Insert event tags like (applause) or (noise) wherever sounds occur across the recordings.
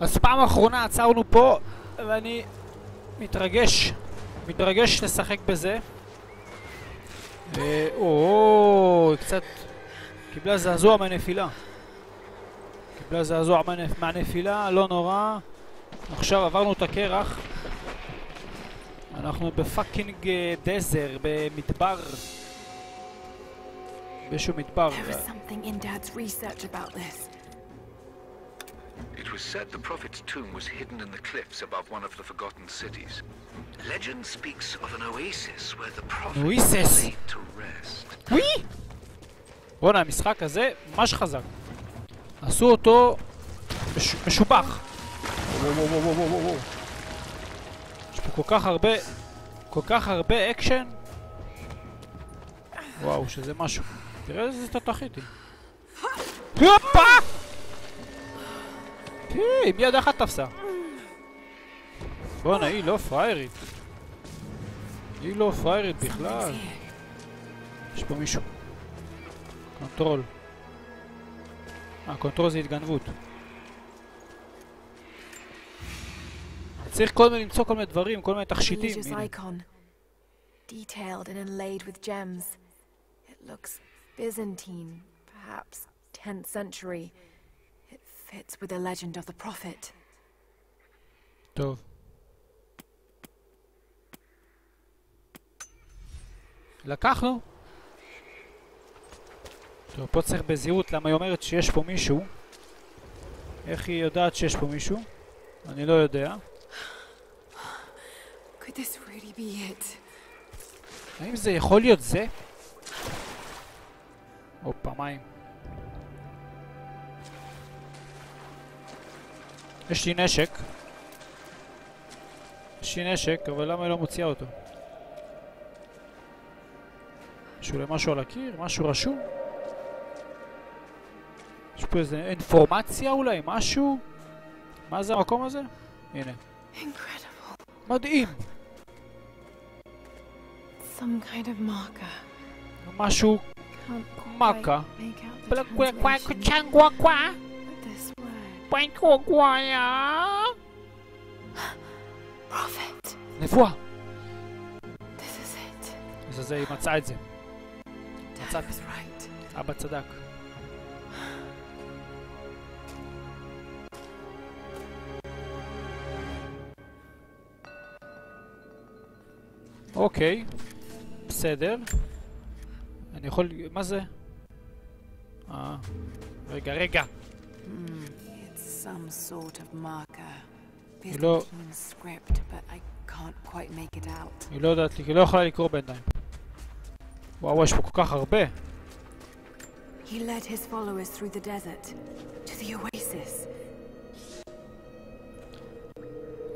אז פעם אחרונה עצרנו פה, ואני מתרגש, מתרגש לשחק בזה. אה, או, קצת קיבלה זעזוע מהנפילה. קיבלה זעזוע מהנפ- מהנפילה, לא נורא. עכשיו עברנו את הקרח. אנחנו בפאקינג אה, דזר, במדבר. באיזשהו מדבר. There this. It was said the Prophet's tomb was hidden in the cliffs above one of the forgotten cities. Legend speaks of an oasis where the Prophet Oasis? laid to rest. וואי! בואנה, המשחק הזה ממש חזק. עשו אותו מש... משובח. יש פה כל כך הרבה, כל כך הרבה אקשן. וואו, שזה משהו. תראה איזה תותחית היא. הופה! תראי, עם יד אחת תפסה. בואנה, היא לא פראיירית. היא לא פראיירית בכלל. יש פה מישהו. control. אה, control זה התגנבות. צריך כל מיני למצוא כל מיני דברים, כל מיני תכשיטים. Detailed and inlaid with gems. It looks Byzantine, perhaps 10th century. It fits with the legend of the Prophet. טוב. לקחנו. טוב, פה צריך בזהירות למה היא אומרת שיש פה מישהו. איך היא יודעת שיש פה מישהו? אני לא יודע. Really? האם זה יכול להיות זה? הופה, מים. יש לי נשק. יש לי נשק, אבל למה היא לא מוציאה אותו? יש אולי משהו על הקיר? משהו רשום? יש פה איזה אינפורמציה אולי? משהו? מה זה המקום הזה? הנה. Incredible. מדהים! Some kind of marker. משהו מכה. Quack translation. changua qua. But this is it. אז זה היא מצאה את זה. Right. אבא צדק. אוקיי, בסדר. אני יכול... מה זה? אה, רגע, רגע. Some sort of marker. Hello. Byzantine script, but I can't quite make it out. היא לא יודעת, היא לא יכולה לקרוא בינתיים. וואו, יש פה כל כך הרבה. He led his followers through the desert to the oasis.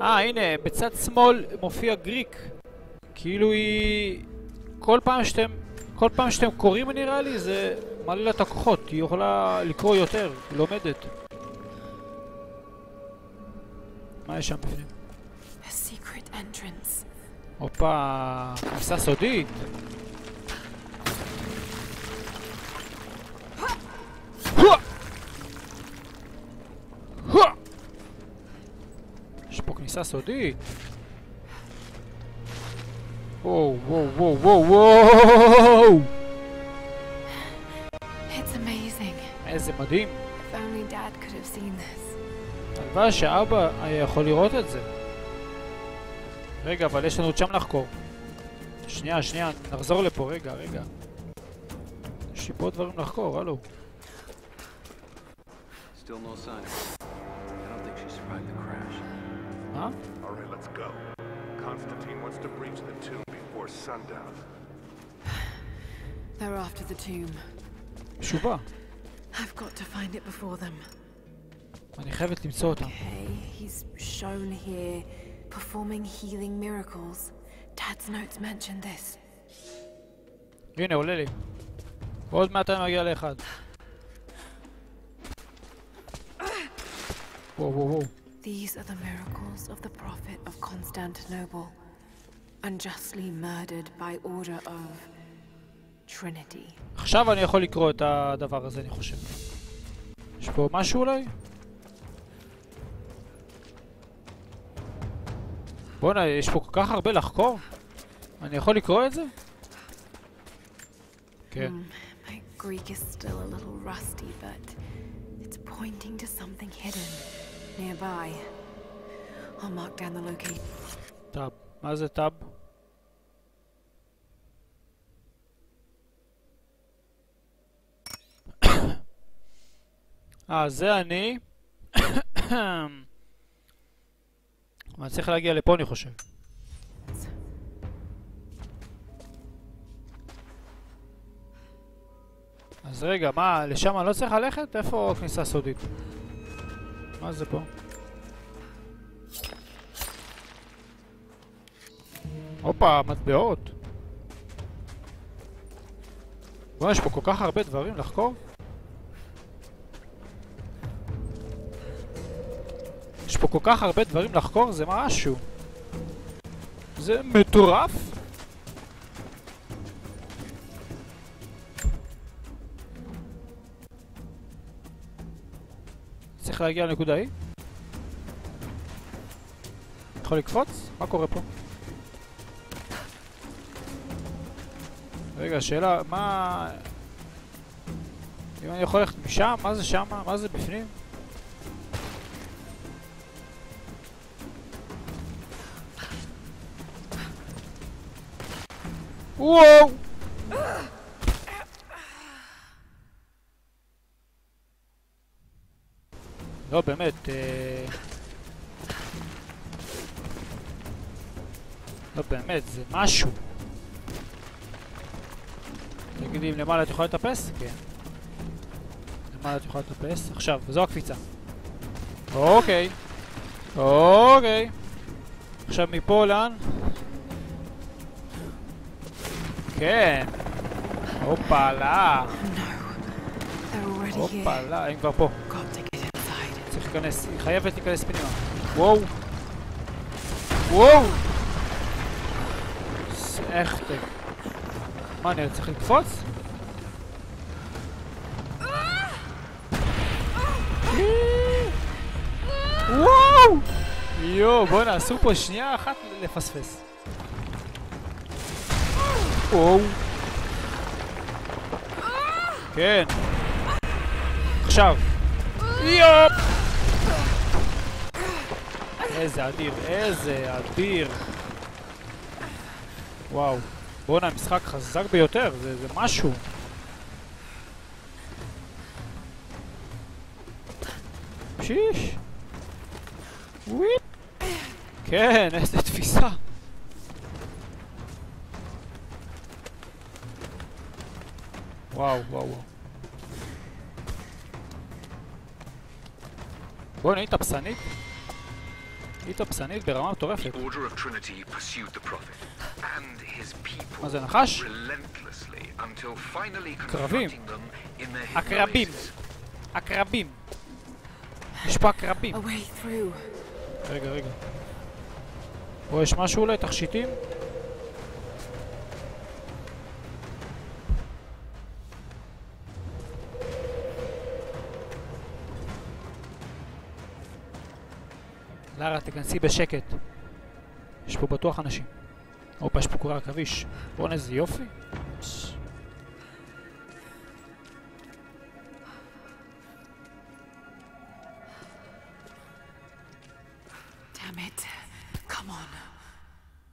אה, הנה, בצד שמאל מופיע גריק. כאילו היא... כל פעם שאתם... כל פעם שאתם קוראים נראה לי זה מעלה לה את הכוחות, היא יכולה לקרוא יותר, היא לומדת. מה יש שם בפנים? A secret entrance. הופה, כניסה סודית. הואה! הואה! יש פה כניסה סודית. וואו, וואו, וואו, וואו, וואו! It's amazing. איזה מדהים. If only Dad could have seen this. הלוואי שאבא היה יכול לראות את זה. רגע, אבל יש לנו עוד שם לחקור. שנייה, שנייה, נחזור לפה, רגע, רגע. יש לי פה דברים לחקור, הלו. Still no sign. I don't think she survived the crash. מה? All right, let's go. Constantine wants to breach the tomb before sundown. They're after the tomb. תשובה. I've got to find it before them. אני חייבת למצוא אותם. Okay, he's shown here performing healing miracles. Dad's notes mention this. הנה, עולה לי. עוד מעט אני מגיע לאחד. וואו, וואו, וואו. These are the miracles of the Prophet of Constantinople, unjustly murdered by order of Trinity. עכשיו אני יכול לקרוא את הדבר הזה, אני חושב. יש פה משהו אולי? בואנה, יש פה כל כך הרבה לחקור? אני יכול לקרוא את זה? כן. Hmm, Greek is still a little rusty, but it's pointing to something hidden nearby. I'll mark down the location. טאב. מה זה טאב? אה, זה אני. אני צריך להגיע לפה אני חושב. אז רגע, מה, לשם אני לא צריך ללכת? איפה כניסה סודית? מה זה פה? הופה, מטבעות. בוא'נה, יש פה כל כך הרבה דברים לחקור. כל כך הרבה דברים לחקור, זה משהו. זה מטורף. צריך להגיע לנקודה היא? יכול לקפוץ? מה קורה פה? רגע, שאלה, מה... אם אני יכול ללכת משם? מה זה שמה? מה זה בפנים? וואו! לא, באמת, אה... לא, באמת, זה משהו. תגידי אם למעלה את יכולה לטפס? כן. למעלה את יכולה לטפס. עכשיו, זו הקפיצה. אוקיי. אוקיי. עכשיו מפה לאן? כן. הופלה. הופלה, הם כבר פה. צריך להיכנס, היא חייבת להיכנס פנימה. וואו. וואו! איך ת... מה, אני צריך לקפוץ? וואו! יואו, בוא נעשו פה שנייה אחת לפספס. וואו. כן. עכשיו. יופ! איזה אדיר, איזה אדיר. וואו. בואנה, המשחק חזק ביותר, זה, זה משהו. שיש. וויפ. כן, איזה תפיסה. וואו, וואו, וואו. בואנה, היא תפסנית? היא תפסנית ברמה מטורפת. מה זה, נחש? קרבים. oasis. עקרבים. יש פה through. רגע, רגע. פה יש משהו אולי? תכשיטים? לארה, תיכנסי בשקט. יש פה בטוח אנשים. הופה, יש פה כבר עכביש. בואנה, איזה יופי.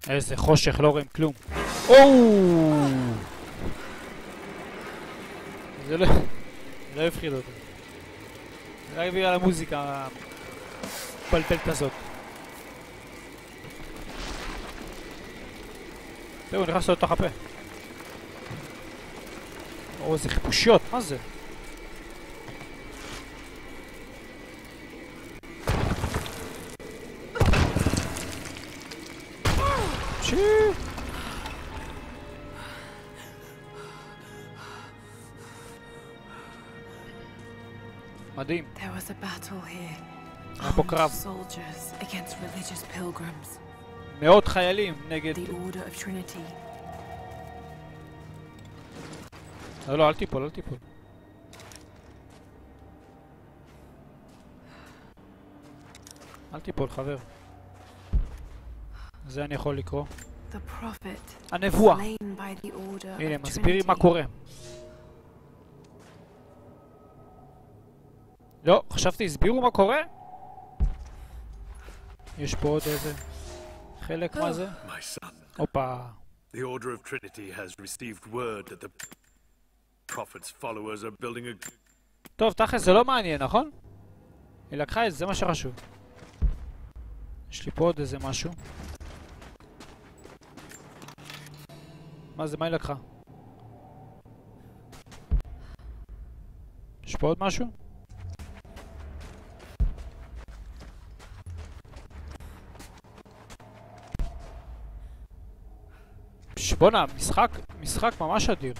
איזה חושך, לא רואים כלום. אוו! זה לא... לא הפחיד אותי. זה רק בגלל המוזיקה הפלפלת הזאת. זהו, נכנס לו לתוך הפה. או, איזה חיפושיות, מה זה? מדהים. There was a battle here. היה פה קרב. מאות חיילים נגד... לא, לא, אל תיפול, אל תיפול. אל תיפול, חבר. זה אני יכול לקרוא. הנבואה. הנה, מסבירים מה. קורה. לא, חשבתי הסבירו מה קורה? יש פה עוד איזה חלק מה זה? My son, הופה. the Order of Trinity has received word that the Prophet's followers are building a טוב, תכל'ס זה לא מעניין, נכון? היא לקחה את זה, זה מה שחשוב. יש לי פה עוד איזה משהו. מה זה, מה היא לקחה? יש פה עוד משהו? בואנה, משחק, משחק ממש אדיר.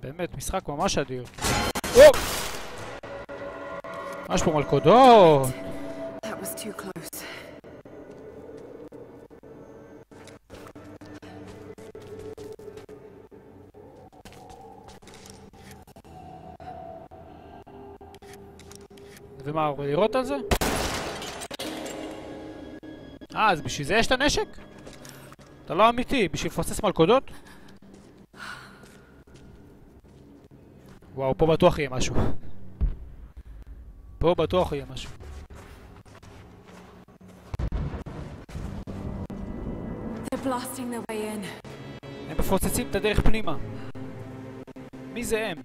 באמת, משחק ממש אדיר. מה יש פה מלכודות? ומה, לראות על זה? אה, אז בשביל זה יש את הנשק? אתה לא אמיתי, בשביל לפוצץ מלכודות? וואו, פה בטוח יהיה משהו. פה בטוח יהיה משהו. הם מפוצצים את הדרך פנימה. מי זה הם?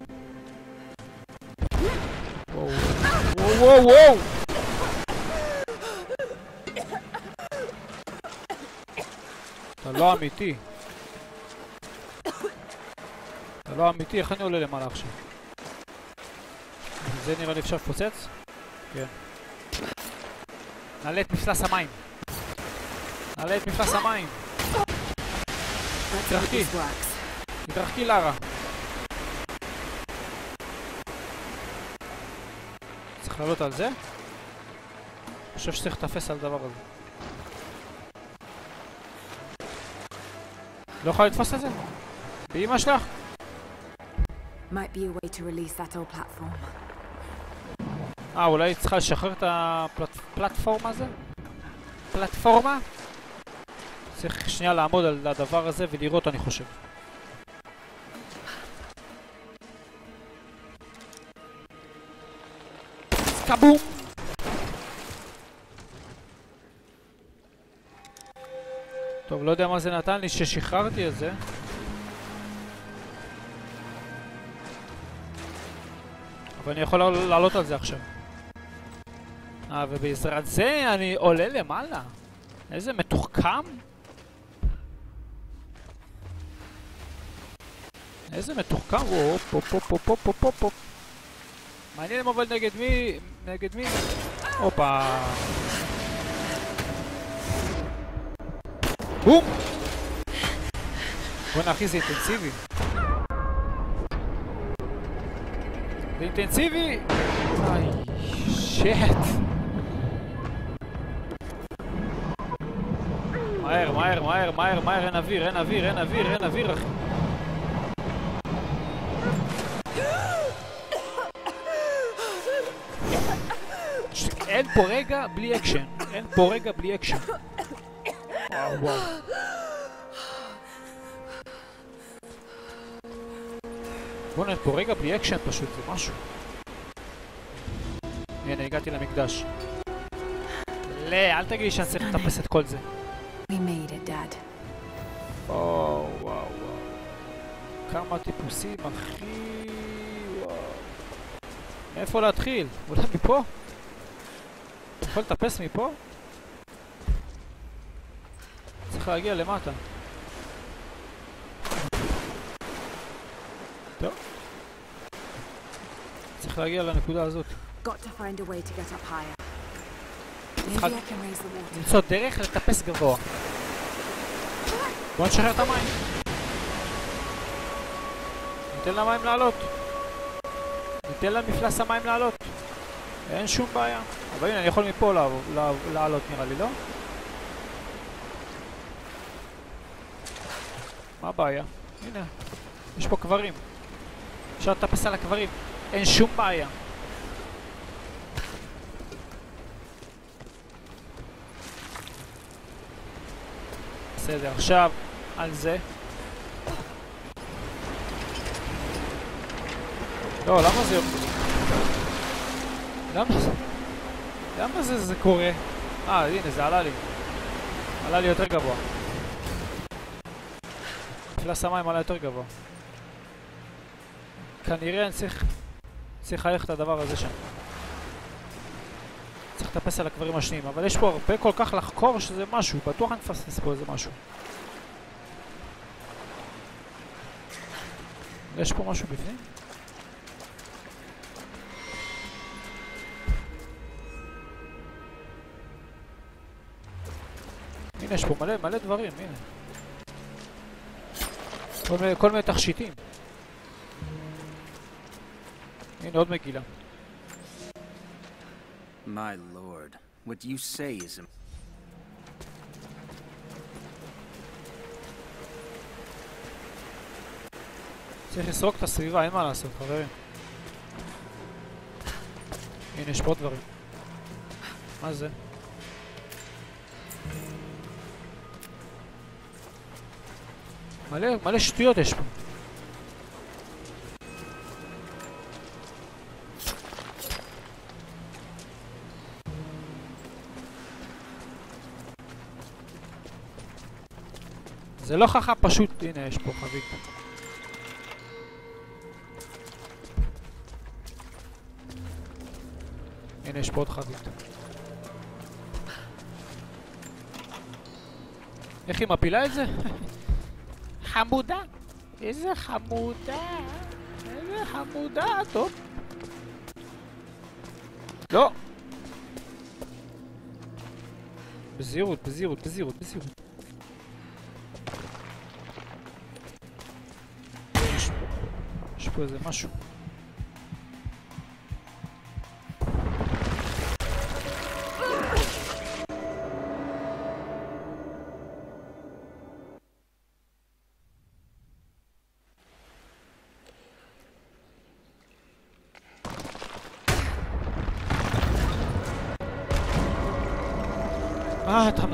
וואו, וואו, וואו, לא אמיתי. אתה לא אמיתי, איך אני עולה למעלה עכשיו? זה נראה לי אפשר לפוצץ? כן. נעלה את מפלס המים. נעלה את מפלס המים. Works. תתרחקי לארה. צריך לעלות על זה? אני חושב שצריך לטפס על הדבר הזה. לא יכולה לתפוס את זה? באמא שלך? אה, אולי צריכה לשחרר את הפלטפורמה הזה? פלטפורמה? צריך שנייה לעמוד על הדבר הזה ולראות, אני חושב. קבום! לא יודע מה זה נתן לי ששחררתי את זה. אבל אני יכול לעלות על זה עכשיו. אה, ובעזרת זה אני עולה למעלה. איזה מתוחכם. איזה מתוחכם, הוא פופ פופ פופ מעניין אבל נגד מי, נגד מי. הופה. בום! בוא'נה אחי זה אינטנסיבי. זה אינטנסיבי! איי, shit. מהר, מהר, מהר, מהר, מהר, אין אוויר, אין אוויר, אין אוויר, אין אוויר, אחי. אין פה רגע בלי אקשן. אין פה רגע בלי אקשן. וואו, וואו. בוא'נה, פה רגע בלי אקשן פשוט, זה משהו. הנה, הגעתי למקדש. לא, אל תגיד לי שאני צריך לטפס את כל זה. וואו, וואו, וואו. כמה טיפוסים, אחי. וואו. מאיפה להתחיל? אולי מפה? אתה יכול לטפס מפה? צריך להגיע למטה. טוב. צריך להגיע לנקודה הזאת. למצוא דרך לטפס גבוה. בוא נשחרר את המים. ניתן למים לעלות. ניתן למפלס המים לעלות. אין שום בעיה. אבל הנה, אני יכול מפה לעלות נראה לי, לא? מה הבעיה? הנה, יש פה קברים. אפשר לטפס על הקברים. אין שום בעיה. בסדר, עכשיו על זה. לא, למה זה... למה זה... למה זה, זה קורה? אה, הנה, זה עלה לי. עלה לי יותר גבוה. מפלס המים עלה יותר גבוה. כנראה אני צריך... צריך להעריך את הדבר הזה שם. צריך לטפס על הקברים השניים, אבל יש פה הרבה כל כך לחקור שזה משהו, בטוח אני מפספס פה איזה משהו. יש פה משהו בפנים? הנה, יש פה מלא, מלא דברים, הנה. כל מיני, כל מיני תכשיטים. הנה עוד מגילה. My lord, what you say is צריך לסרוק את הסביבה, אין מה לעשות, חברים. הנה, יש פה דברים. מה זה? מלא, מלא שטויות יש פה. זה לא חכם פשוט, הנה יש פה חבית. הנה יש פה עוד חבית. איך היא מפילה את זה? (laughs) חמודה! איזה חמודה! איזה חמודה, טוב. לא! בזהירות, בזהירות, בזהירות, בזהירות. יש פה- איזה משהו.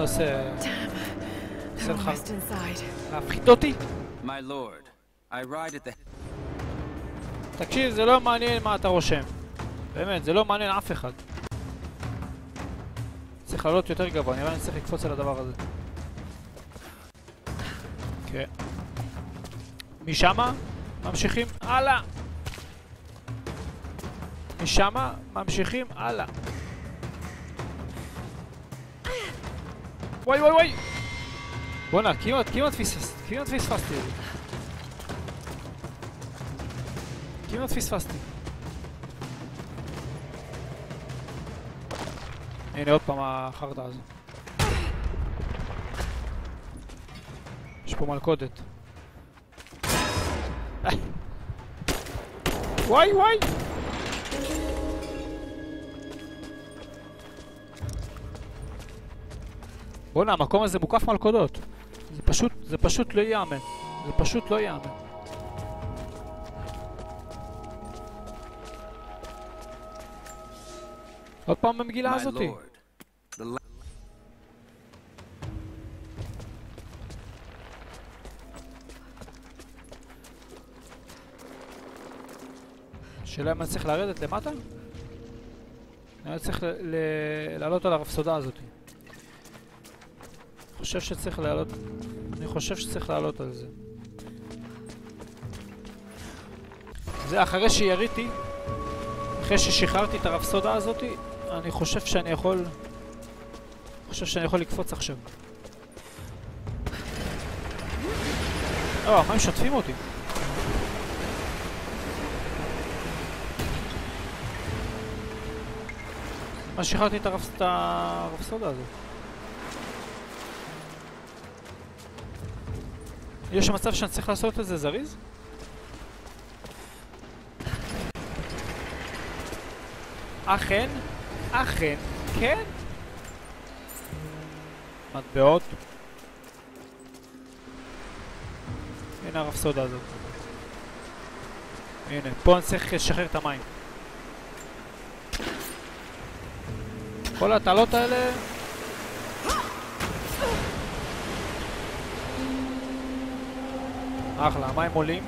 מנסה לך. להפחיד אותי? My lord, I ride at the תקשיב, זה לא מעניין מה אתה רושם. באמת, זה לא מעניין אף אחד. צריך לעלות יותר גבוה, נראה לי צריך לקפוץ על הדבר הזה. כן. משמה ממשיכים הלאה. משמה ממשיכים הלאה. וואי וואי וואי! בואנה, כמעט, כמעט פספסתי, כמעט פספסתי את זה. כמעט פספסתי. הנה עוד פעם החרטא הזו. יש פה מלכודת. איי. וואי וואי! בואנה, המקום הזה מוקף מלכודות. זה פשוט, זה פשוט לא ייאמן. זה פשוט לא ייאמן. עוד פעם המגילה my הזאתי. השאלה אם אני צריך לרדת למטה? אני צריך ל- ל- לעלות על הרפסודה הזאת. חושב שצריך לעלות... אני חושב שצריך לעלות על זה. זה אחרי שיריתי, אחרי ששחררתי את הרפסודה הזאת, אני חושב שאני יכול... אני חושב שאני יכול לקפוץ עכשיו. לא, הם שוטפים אותי? מה שחררתי את הרפסודה הזאת? יש מצב שאני צריך לעשות את זה זריז? אכן, אכן, כן. מטבעות. הנה הרפסודה הזאת. הנה, פה אני צריך לשחרר את המים. כל ההטלות האלה... אחלה, המים עולים.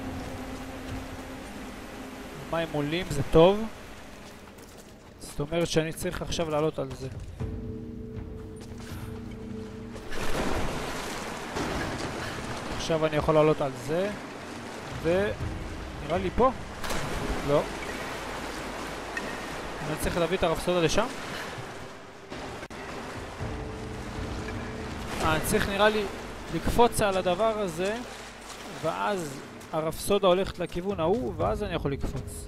המים עולים, זה טוב. זאת אומרת שאני צריך עכשיו לעלות על זה. עכשיו אני יכול לעלות על זה, ונראה לי פה. לא. אני צריך להביא את הרפסודה לשם? אה, אני צריך נראה לי לקפוץ על הדבר הזה, ואז הרפסודה הולכת לכיוון ההוא, ואז אני יכול לקפוץ.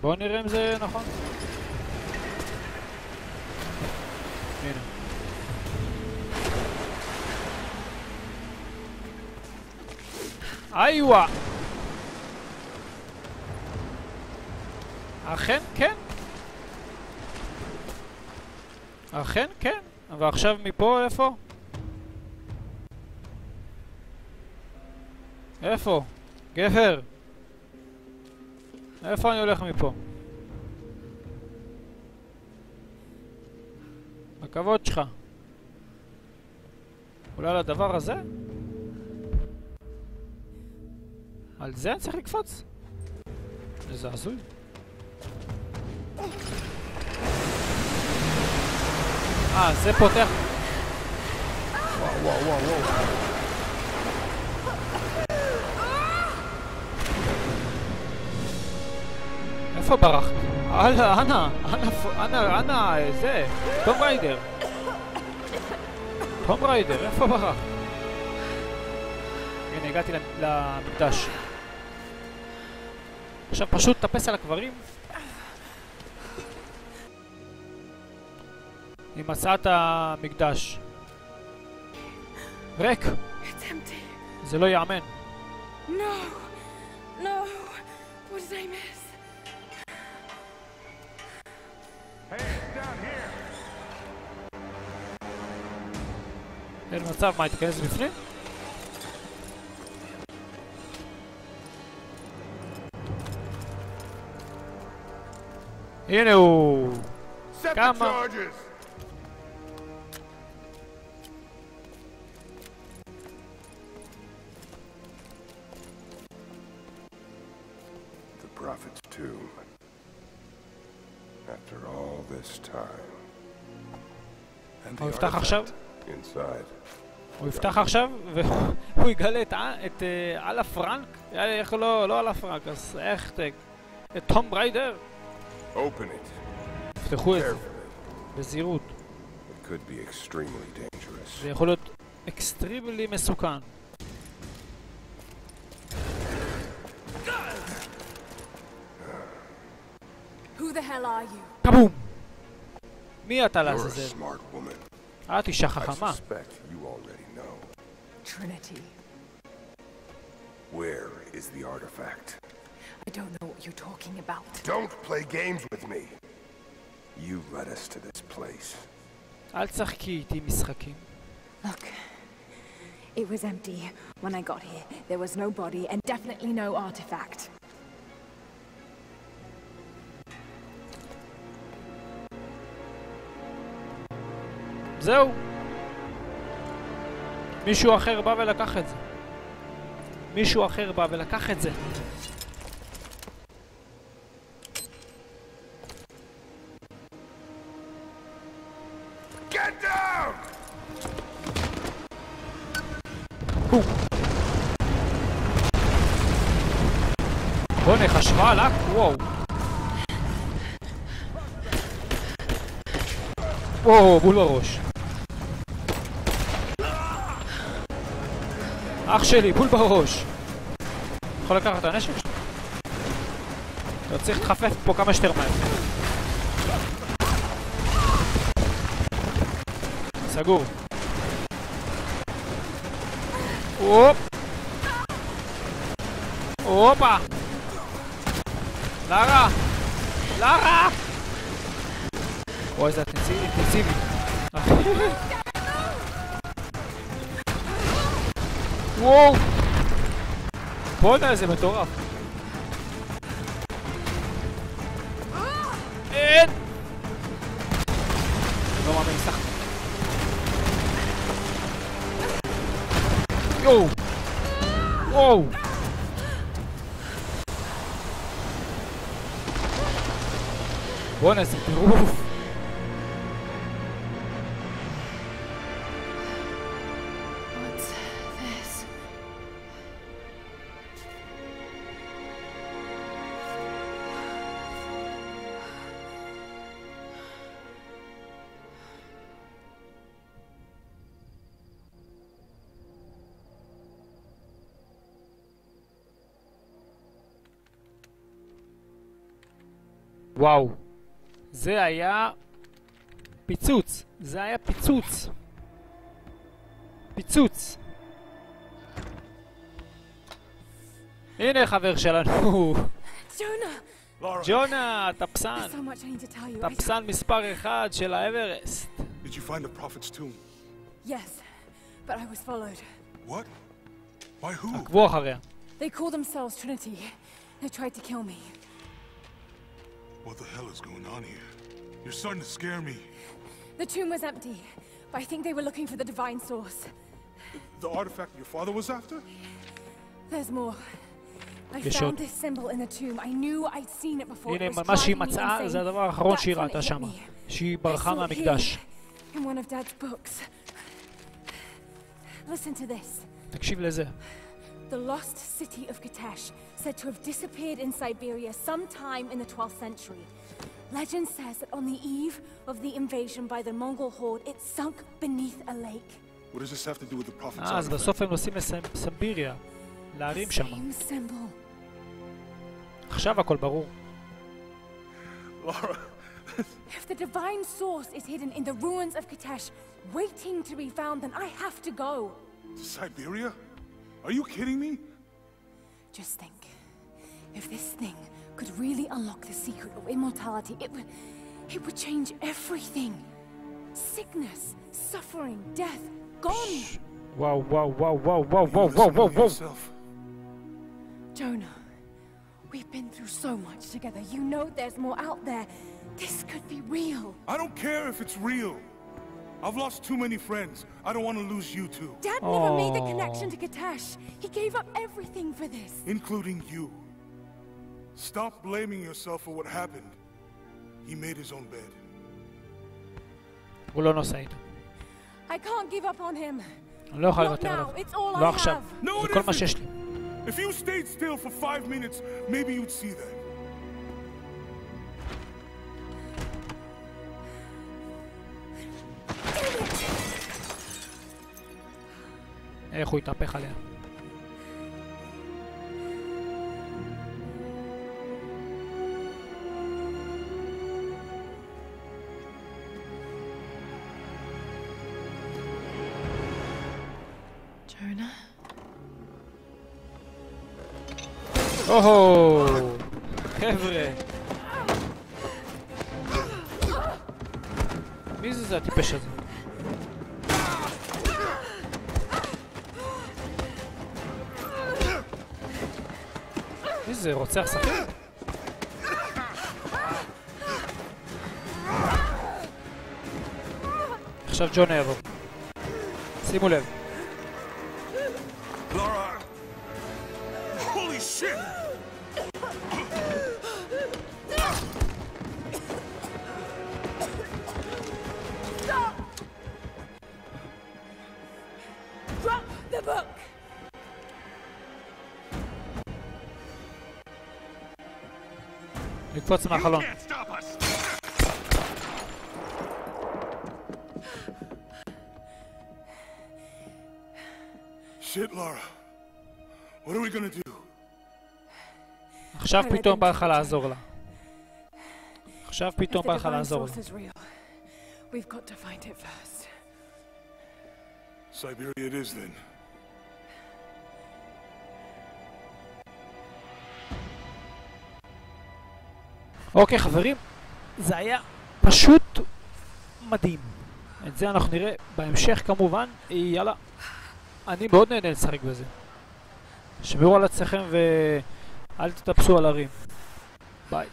בואו נראה אם זה נכון. הנה. איווה! אכן כן. אכן כן. ועכשיו מפה איפה? איפה? גבר! איפה אני הולך מפה? הכבוד שלך. אולי על הדבר הזה? על זה אני צריך לקפוץ? איזה הזוי. אה, זה פותח... וואו וואו וואו וואו. איפה ברחת? הלאה, אנה, אנה, אנה, אנה, זה, טום ריידר. טום ריידר, איפה ברחת? הנה, הגעתי למקדש. עכשיו פשוט טפס על הקברים. עם הצעת המקדש. ריק! זה לא ייאמן. No. No. What did I miss? אין מצב, מה, היא תיכנס בפנים? הנה הוא! Set Come the on. charges! The Prophet's tomb. After all this time. And הוא יפתח עכשיו? inside. הוא יפתח עכשיו והוא יגלה את, את אה, אלה פרנק? איך לא, לא אלה פרנק, אז איך, ת- את טום ריידר? Open it. תפתחו את זה Carefully. בזהירות. It could be extremely dangerous. זה יכול להיות extremely מסוכן. Who the hell are you? כבום! מי אתה You're a לעזאזל? smart woman. את אישה I חכמה. suspect you already know. Trinity. Where is the artifact? I don't know what you're talking about. Don't play games with me. You led us to this place. אל תשחקי איתי משחקים. Look. It was empty when I got here. There was no body and definitely no artifact. זהו. מישהו אחר בא ולקח את זה. מישהו אחר בא ולקח את זה. בוא'נה, חשמל, אה? וואו. וואו, בול בראש. אח שלי, בול בראש. יכול לקחת את הנשק שלי? אתה צריך להתחפף פה כמה שיותר מהר. סגור. הופ! הופה! לארה! לארה! וואי, זה אינטנסיבי. וואו! בואנה, איזה מטורף. וואו. זה היה פיצוץ. זה היה פיצוץ. פיצוץ. הנה חבר שלנו. ג'ונה, טפסן. טפסן מספר אחד של האברסט. did you find the prophet's tomb? Yes, but I was followed. What? By who? עקבו אחריה. They call themselves Trinity. They tried to kill me. What the hell is going on here? You're starting to scare me. The tomb was empty, but I think they were looking for the divine source. The artifact your father was after? There's more. I יש found עוד. this symbol in the tomb. I knew I'd seen it before. It הנה, was מה שהיא מצאה. זה הדבר האחרון That's שהיא ראתה שם. שהיא I ברחה מהמקדש. here, in one of Dad's books. Listen to this. תקשיב לזה. The lost city of Katesh, said to have disappeared in Siberia sometime in the 12th century. Legend says that on the eve of the invasion by the Mongol horde, it sunk beneath a lake. What does this have to do with the prophet's אה, אז artifact? בסוף הם נוסעים לסמביריה. להרים שם. Same symbol. עכשיו הכל ברור. Lara, If the divine source is hidden in the ruins of Katesh, waiting to be found, then I have to go. to Siberia? Are you kidding me? Just think. If this thing could really unlock the secret of immortality, it would... It would change everything. Sickness, suffering, death, gone. Shh. Whoa, whoa, whoa, whoa, whoa, whoa, whoa, whoa, whoa. Jonah, we've been through so much together. You know there's more out there. This could be real. I don't care if it's real. I've lost too many friends. I don't want to lose you too, Dad never made the Aw. connection to Katesh. He gave up everything for this. including you. Stop blaming yourself for what happened. He made his own bed. הוא לא נוסע איתו. I can't give up on him. אני לא יכול Not לוותר עליו. now. It's all לא I עכשיו. have. No, it זה כל מה isn't. שיש לי. If you stayed still for five minutes, maybe you'd see that. איך הוא התהפך עליה. John Arrow. Sim, mulher. Laura! Holy shit! Stop! Drop Lara. What are we gonna do? עכשיו פתאום בא לך לעזור לה. עכשיו פתאום the בא לך לעזור source לה. is real, we've got to find it first. Siberia it is then. אוקיי חברים, זה היה פשוט מדהים. את זה אנחנו נראה בהמשך כמובן. יאללה, אני מאוד נהנה לשחק בזה. שמרו על עצמכם ואל תטפסו על הרים. ביי.